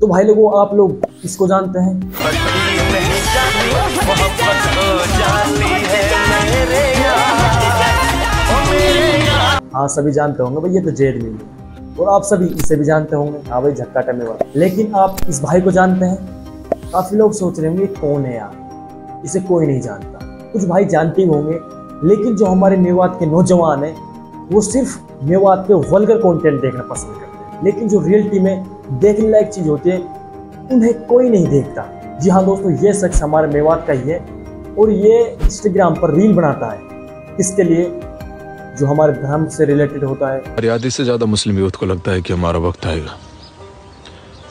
तो भाई लोगों, आप लोग इसको जानते हैं? हाँ सभी जानते होंगे भाई, ये तो जेड में और आप सभी इसे भी जानते होंगे। हाँ भाई, झक्का टमे वाला लेकिन आप इस भाई को जानते हैं? काफ़ी लोग सोच रहे होंगे कौन है यार? इसे कोई नहीं जानता। कुछ भाई जानते ही होंगे, लेकिन जो हमारे मेवात के नौजवान हैं, वो सिर्फ़ मेवात के वल्गर कंटेंट देखना पसंद करते हैं। लेकिन जो रियलिटी में मर्यादा से रिलेटेड होता है। मर्यादी से ज़्यादा मुस्लिम यूथ को लगता है कि हमारा वक्त आएगा।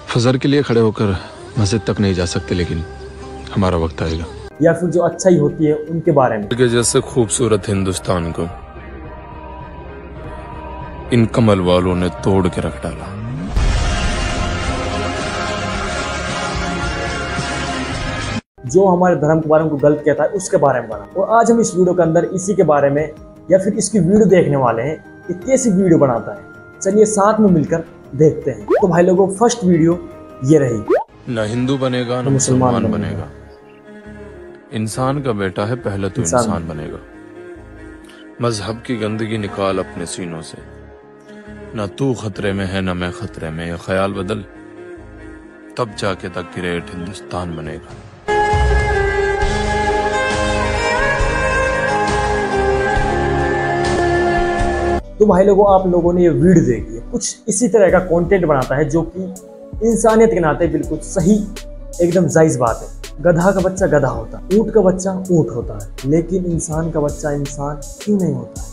फजर के लिए खड़े होकर मस्जिद तक नहीं जा सकते लेकिन हमारा वक्त आएगा। या फिर जो अच्छा ही होती है उनके बारे में। जैसे खूबसूरत हिंदुस्तान को इन कमल वालों ने तोड़ के रख डाला। जो हमारे धर्म के बारे में गलत कहता है उसके बारे में बना। और आज हम इस वीडियो के अंदर इसी के बारे में या फिर इसकी वीडियो देखने वाले हैं कि कैसी वीडियो बनाता है। चलिए साथ में मिलकर देखते हैं। तो भाई लोगों फ़र्स्ट वीडियो ये रही। न हिंदू बनेगा न मुसलमान मुसलमान बनेगा। इंसान का बेटा है पहले तो इंसान। बनेगा। मज़हब की गंदगी निकाल अपने सीनों से। न तू खतरे में है न मैं खतरे में। ये ख्याल बदल। तब जाके तक ग्रेट हिंदुस्तान बनेगा। तो भाई लोगों, आप लोगों ने ये वीडियो देखी है। कुछ इसी तरह का कंटेंट बनाता है जो कि इंसानियत के नाते बिल्कुल सही, एकदम जायज़ बात है। गधा का बच्चा गधा होता है, ऊँट का बच्चा ऊँट होता है, लेकिन इंसान का बच्चा इंसान क्यों नहीं होता है?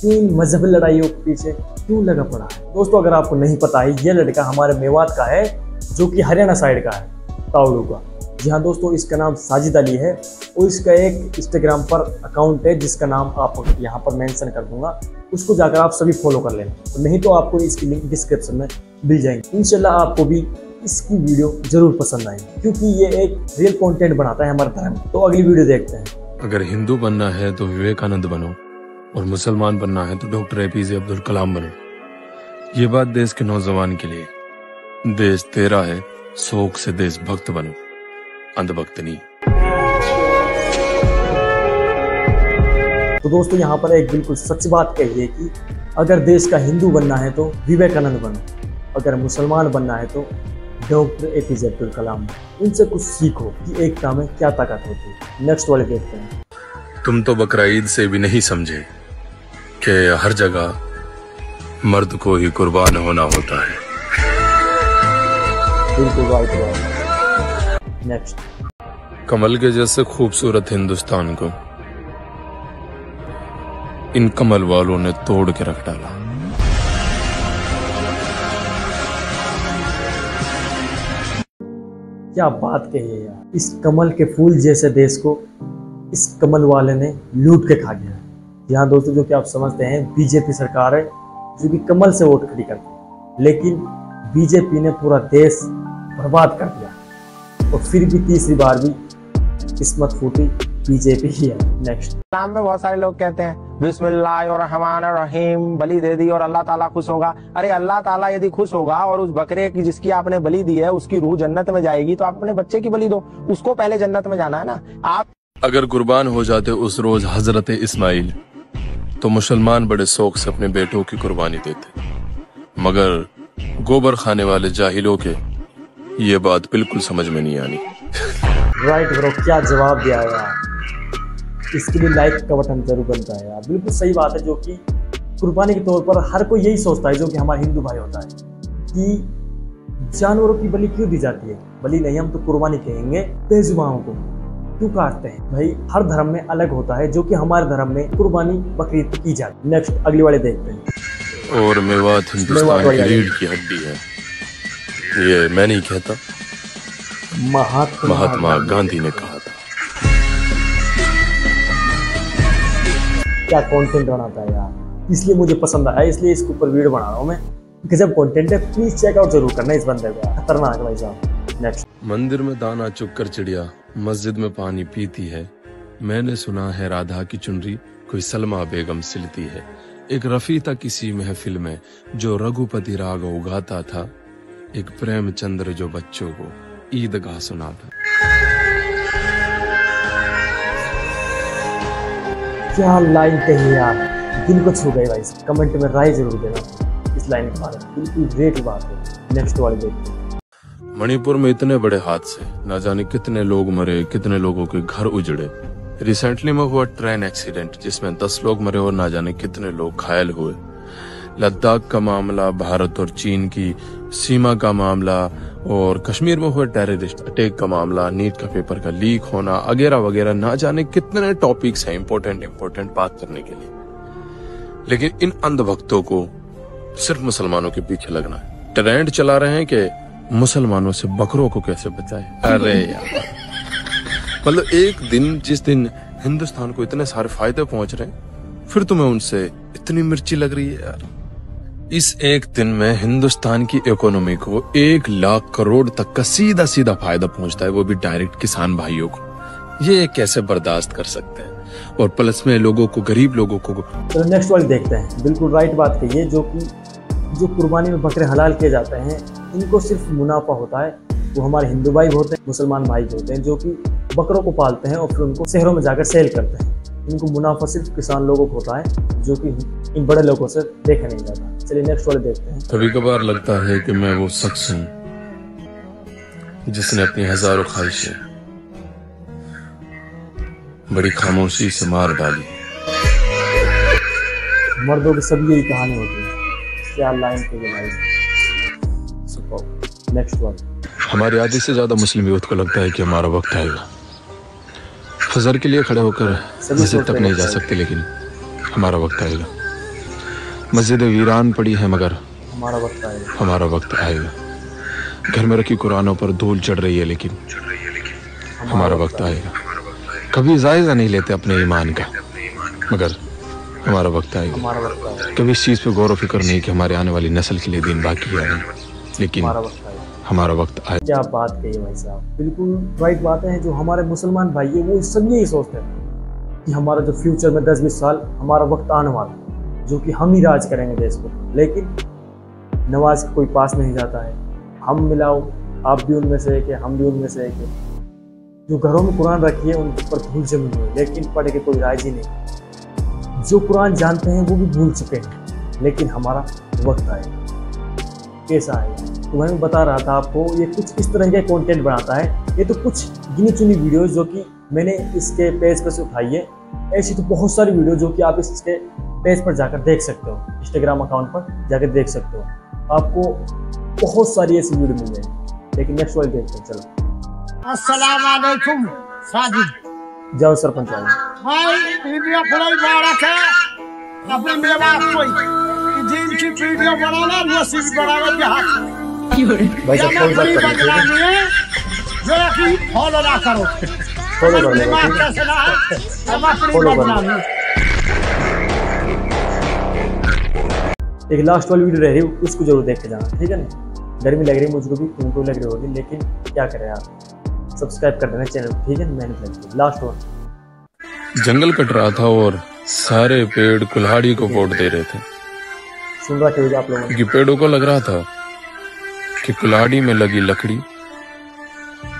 क्यों मजहबी लड़ाइयों के पीछे क्यों लगा पड़ा है? दोस्तों, अगर आपको नहीं पता है, ये लड़का हमारे मेवात का है, जो कि हरियाणा साइड का है तावड़ू का जी हाँ दोस्तों, इसका नाम साजिद अली है और इसका एक इंस्टाग्राम पर अकाउंट है जिसका नाम आप यहाँ पर मेंशन कर दूँगा। उसको जाकर आप सभी फॉलो कर लेना। तो नहीं तो आपको इसकी लिंक डिस्क्रिप्शन में मिल जाएँगे। इंशाल्लाह आपको भी इसकी वीडियो ज़रूर पसंद आएगी, क्योंकि ये एक रियल कंटेंट बनाता है हमारे धर्म। तो अगली वीडियो देखते हैं। अगर हिंदू बनना है तो विवेकानंद बनो और मुसलमान बनना है तो doctor A APJ Abdul Kalam बनो। ये बात देश के नौजवान के लिए। देश तेरा है, शोक से देशभक्त बनो। अंधभक्त नहीं तो दोस्तों यहाँ पर एक बिल्कुल सच बात कही है कि अगर देश का हिंदू बनना है तो विवेकानंद बनो अगर मुसलमान बनना है तो doctor A P J Abdul Kalam. इनसे कुछ सीखो कि एकता में क्या ताकत होती है। नेक्स्ट वाले देखते हैं। तुम तो बकरा ईद से भी नहीं समझे कि हर जगह मर्द को ही कुर्बान होना होता है। बिल्कुल राइट नेक्स्ट कमल के जैसे खूबसूरत हिंदुस्तान को इन कमल वालों ने तोड़ के रख डाला। क्या बात कही है यार। इस कमल के फूल जैसे देश को इस कमल वाले ने लूट के खा गया यहाँ दोस्तों जो कि आप समझते हैं बीजेपी सरकार है जो कि कमल से वोट खड़ी करती है। लेकिन बीजेपी ने पूरा देश बर्बाद कर दिया। और फिर भी तीसरी बार भी किस्मत फूटी बीजेपी ही है। नेक्स्ट नाम में बहुत सारे लोग कहते हैं बिस्मिल्लाह और रहमान रहीम बलि दे दी और अल्लाह ताला खुश होगा। अरे अल्लाह ताला यदि खुश होगा और उस बकरे की जिसकी आपने बलि दी है उसकी रूह जन्नत में जाएगी तो आप अपने बच्चे की बलि दो। उसको पहले जन्नत में जाना है ना। आप अगर कुर्बान हो जाते उस रोज हज़रत इस्माइल तो मुसलमान बड़े शौक से अपने बेटों की कुर्बानी देते। मगर गोबर खाने वाले जाहिलों के ये बात बिल्कुल समझ में नहीं आनी। राइट ब्रो क्या जवाब दिया है यार? इसके लिए लाइक का बटन ज़रूर बनता है यार। बिल्कुल सही बात है जो कि कुर्बानी के तौर पर हर कोई यही सोचता है जो कि हमारा हिंदू भाई होता है कि जानवरों की बलि क्यों दी जाती है? बलि नहीं हम तो कुर्बानी कहेंगे बेजुबानों को। क्यों काटते हैं? भाई हर धर्म में अलग होता है जो कि हमारे धर्म में कुर्बानी बकरीद की जाती है। नेक्स्ट अगली वाले देखते हैं। और मेवात हिंदुस्तान की रीढ़ की हड्डी है। ये मैं नहीं कहता महात्मा महात्मा गांधी। ने कहा था। क्या कंटेंट बनाता है यार? इसलिए मुझे पसंद आया इसलिए इसके ऊपर वीडियो बना रहा हूँ मैं। गजब कंटेंट है प्लीज़ चेकआउट ज़रूर करना इस बंदे को खतरनाक भाई साहब। नेक्स्ट मंदिर में दाना चुग कर चिड़िया मस्जिद में पानी पीती है। मैंने सुना है राधा की चुनरी कोई सलमा बेगम सिलती है। एक रफी था किसी महफिल में जो रघुपति राग उगाता था एक प्रेमचंद्र जो बच्चों को ईदगाह सुनाता क्या लाइन कही यार दिल को छू गए भाई कमेंट में राय ज़रूर देना। इस लाइन के बारे में बिल्कुल ग्रेट बात है। नेक्स्ट वाली देखते हैं मणिपुर में इतने बड़े हादसे न जाने कितने लोग मरे कितने लोगों के घर उजड़े। रिसेंटली में हुआ ट्रेन एक्सीडेंट जिसमें दस लोग मरे और न जाने कितने लोग घायल हुए। लद्दाख का मामला, भारत और चीन की सीमा का मामला और कश्मीर में हुए टेररिस्ट अटैक का मामला, नीट का पेपर का लीक होना, वगैरह वगैरह, ना जाने कितने टॉपिक्स हैं इंपॉर्टेंट इंपॉर्टेंट बात करने के लिए। लेकिन इन अंधभक्तों को सिर्फ़ मुसलमानों के पीछे लगना है। ट्रेंड चला रहे हैं कि मुसलमानों से बकरों को कैसे बचाएँ? अरे यार। मतलब एक दिन, जिस दिन हिंदुस्तान को इतने सारे फ़ायदे पहुँच रहे हैं, फिर तुम्हें उनसे इतनी मिर्ची लग रही है यार। इस एक दिन में हिंदुस्तान की इकोनॉमी को एक लाख करोड़ तक का सीधा सीधा फ़ायदा पहुँचता है वो भी डायरेक्ट किसान भाइयों को। ये कैसे बर्दाश्त कर सकते हैं? और प्लस में लोगों को, गरीब लोगों को चलो नेक्स्ट वाली देखते हैं। बिल्कुल राइट बात कही है, जो कि जो कुर्बानी में बकरे हलाल किए जाते हैं, इनको सिर्फ़ मुनाफा होता है, वो हमारे हिंदू भाई होते हैं, मुसलमान भाई होते हैं, जो कि बकरों को पालते हैं और फिर उनको शहरों में जाकर सेल करते हैं। इनको मुनाफा सिर्फ़ किसान लोगों को होता है जो कि इन बड़े लोगों से देखा नहीं जाता। चलिए नेक्स्ट वाले देखते हैं। कभी कभार लगता है कि मैं वो शख्स हूँ जिसने अपनी हज़ारों ख्वाहिशें बड़ी खामोशी से मार डाली। मर्दों की सभी यही कहानी होती है। क्या लाइन के लिए नेक्स्ट वन हमारी आधी से ज़्यादा मुस्लिम यूथ को लगता है कि हमारा वक्त आएगा। फजर के लिए खड़े होकर मस्जिद तक नहीं जा सकते लेकिन हमारा वक्त आएगा। मस्जिद वीरान पड़ी है मगर हमारा वक्त आएगा। हमारा वक्त आएगा। घर में रखी कुरानों पर धूल चढ़ रही है लेकिन हमारा वक्त आएगा। कभी जायजा नहीं लेते अपने ईमान का मगर हमारा वक्त आएगा। कभी इस चीज़ पे गौर व फ़िक्र नहीं कि हमारे आने वाली नस्ल के लिए दिन बाकी है लेकिन हमारा वक्त आए। क्या बात कही भाई साहब। बिल्कुल राइट बातें हैं, जो हमारे मुसलमान भाई है, वो सब यही सोचते हैं कि हमारा जो फ्यूचर में दस बीस साल, हमारा वक्त आने वाला है, जो कि हम ही राज करेंगे देश को। लेकिन नमाज़ कोई पास नहीं जाता है। हम मिलाओ, आप भी उनमें से एक है, हम भी उनमें से एक है। जो घरों में कुरान रखी है उनके ऊपर भूल जमी हुई लेकिन पढ़ के कोई राज ही नहीं। जो कुरान जानते हैं, वो भी भूल चुके हैं, लेकिन हमारा वक्त आएगा कैसा आएगा तो मैं बता रहा था आपको ये कुछ इस तरह के कंटेंट बनाता है। ये तो कुछ गिनी चुनी वीडियोस जो कि मैंने इसके पेज पर से उठाई है। ऐसी तो बहुत सारी वीडियो जो कि आप इसके पेज पर जाकर देख सकते हो। इंस्टाग्राम अकाउंट पर जाकर देख सकते हो। आपको बहुत सारी ऐसी वीडियो मिल जाएगी। लेकिन नेक्स्ट वाली देखते हैं चलो। वालेकुम साजिद। जाओ सरपंच अपने मेरे बाप को दिन की वीडियो बनाना नसीब बनाना के हाथ में। भाई साहब कोई बात बड़ी है। जो कि फॉलो ना करो फॉलो कर लो कैसे ना हम अपनी Follow कर लो। एक लास्ट वाली वीडियो रह रही है उसको ज़रूर देख के जाना ठीक है ना? गर्मी लग रही है मुझको भी तुमको लग रही होगी लेकिन क्या करें आप? सब्सक्राइब कर देना चैनल ठीक है मेहनत लगती लास्ट वन जंगल कट रहा था और सारे पेड़ कुल्हाड़ी को वोट दे रहे थे। सुन रहा आप लोगों पेड़ों को लग रहा था। कि कुल्हाड़ी में लगी लकड़ी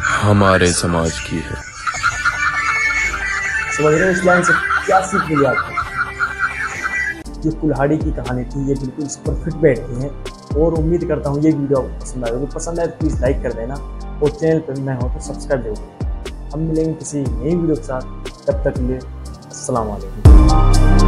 हमारे समाज की है। समझ रहे हो से क्या सीख मिली आपको? ये कुल्हाड़ी की कहानी थी, ये बिल्कुल इस पर फिट बैठती है और उम्मीद करता हूँ ये वीडियो आपको पसंद आएगी पसंद आए तो प्लीज़ लाइक कर देना और चैनल पर नए हो तो सब्सक्राइब ज़रूर हम मिलेंगे किसी नई वीडियो के साथ। तब तक के लिए अस्सलाम वालेकुम